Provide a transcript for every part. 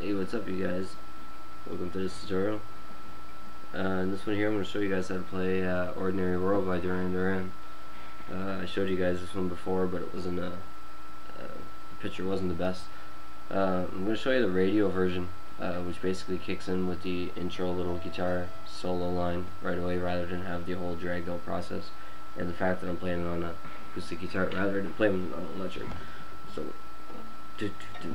Hey, what's up you guys? Welcome to this tutorial. Uh, in this one here I'm going to show you guys how to play uh, Ordinary World by Duran Duran. Uh, I showed you guys this one before but it wasn't a, uh, the picture wasn't the best. Uh, I'm going to show you the radio version uh, which basically kicks in with the intro little guitar solo line right away rather than have the whole drag out process and the fact that I'm playing it on a acoustic guitar rather than playing on electric. So, do, do.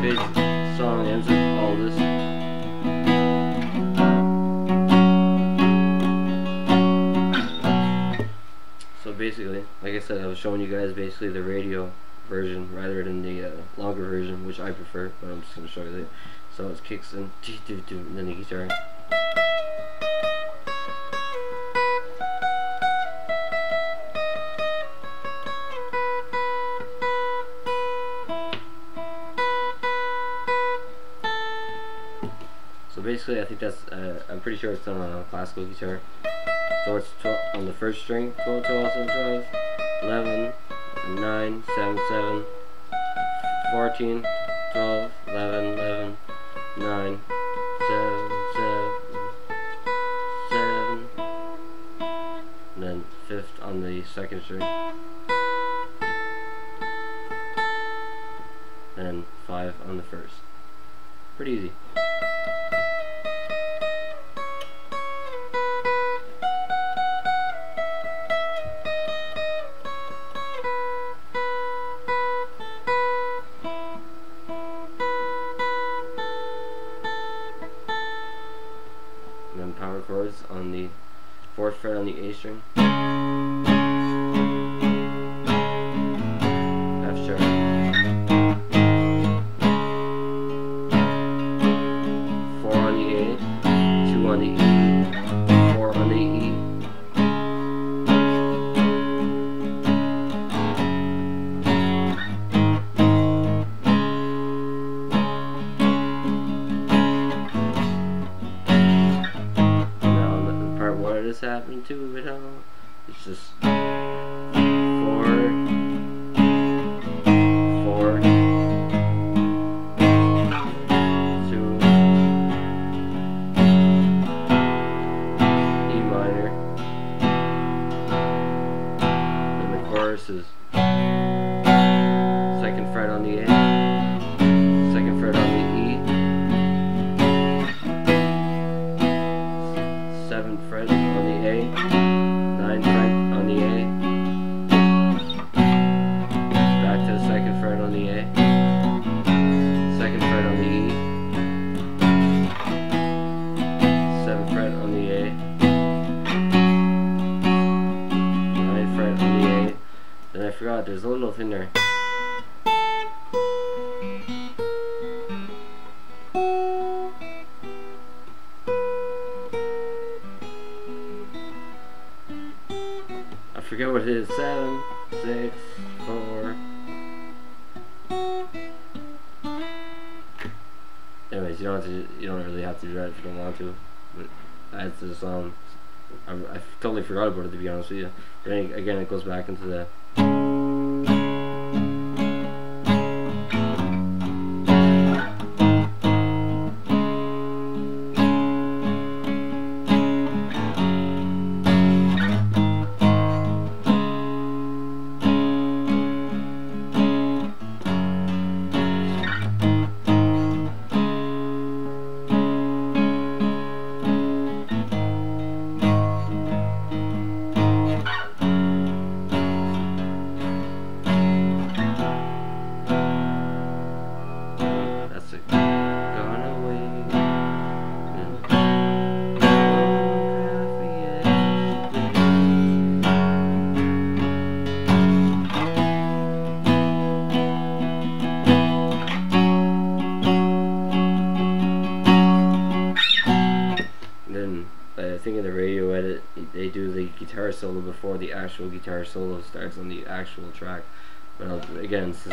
song ends with all this. So basically, like I said, I was showing you guys basically the radio version rather than the uh, longer version, which I prefer, but I'm just going to show you that. So it kicks in, and then the guitar. Basically, I think that's, uh, I'm pretty sure it's on a classical guitar. So it's 12, on the first string, 12, 12, 7, 12, 11, 9, 7, 7, 14, 12, 11, 11, 9, 7, 7, 7, and then 5th on the second string, and 5 on the first. Pretty easy. Fret is happening to it all? It's just four, four, two, E minor, and the chorus is second fret on the A, forgot there's a little thing there. I forget what it is. Seven, six, four. Anyways, you don't have to. You don't really have to do that if you don't want to. But to the song. I, I totally forgot about it to be honest with you. But again, it goes back into the. I think in the radio edit they do the guitar solo before the actual guitar solo starts on the actual track. But I'll- again, s-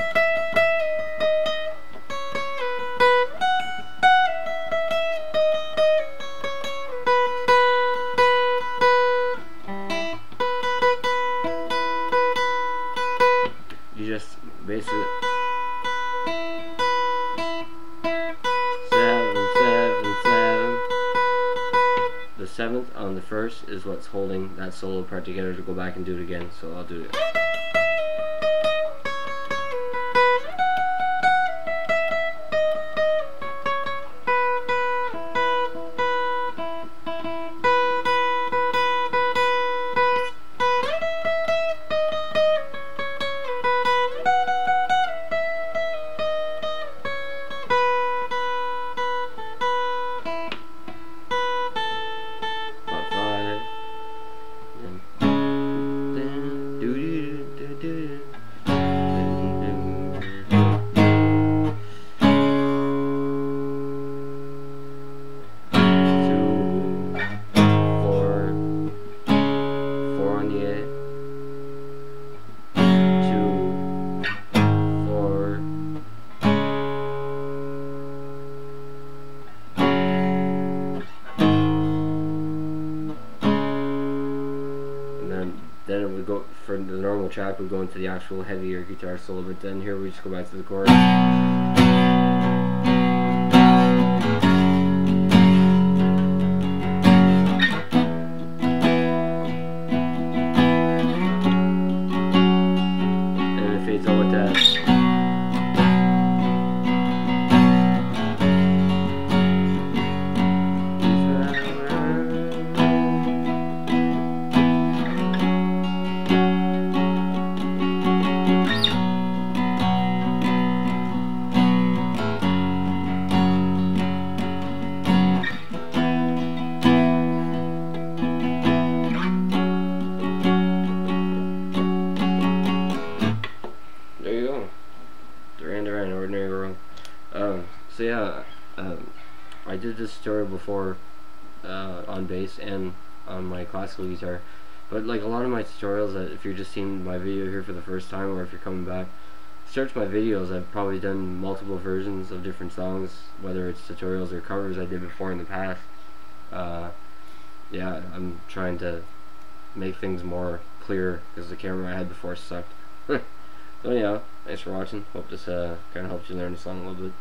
you just basically seventh on the first is what's holding that solo part together to go back and do it again. So I'll do it. Go for the normal track we go into the actual heavier guitar solo, but then here we just go back to the chorus. Before uh, on bass and on my classical guitar. But like a lot of my tutorials, if you're just seeing my video here for the first time or if you're coming back, search my videos. I've probably done multiple versions of different songs, whether it's tutorials or covers I did before in the past. Uh, yeah, I'm trying to make things more clear because the camera I had before sucked. So yeah, thanks for watching. Hope this uh, kind of helps you learn the song a little bit.